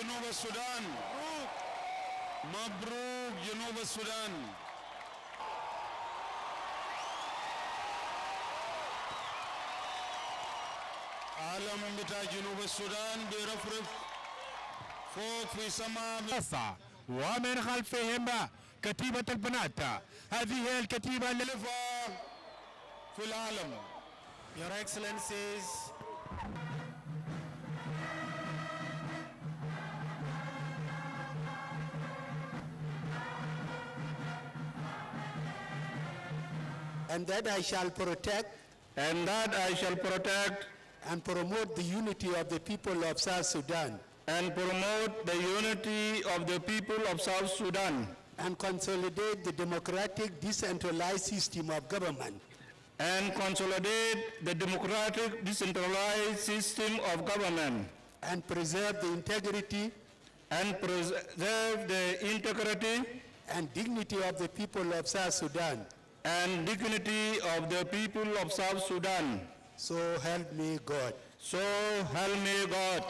جنوب السودان. مبروك جنوب السودان. علم بتاع جنوب السودان بيرفرف فوق في سماء ومن خلفهم كتيبة البنات. هذه هي الكتيبة اللي مختلفة في العالم. Your Excellencies, and that I shall protect and that I shall protect and promote the unity of the people of South Sudan. and promote the unity of the people of South Sudan. And consolidate the democratic decentralized system of government. And consolidate the democratic decentralized system of government. And preserve the integrity and preserve the integrity and dignity of the people of South Sudan. And dignity of the people of South Sudan. So help me God. So help me God.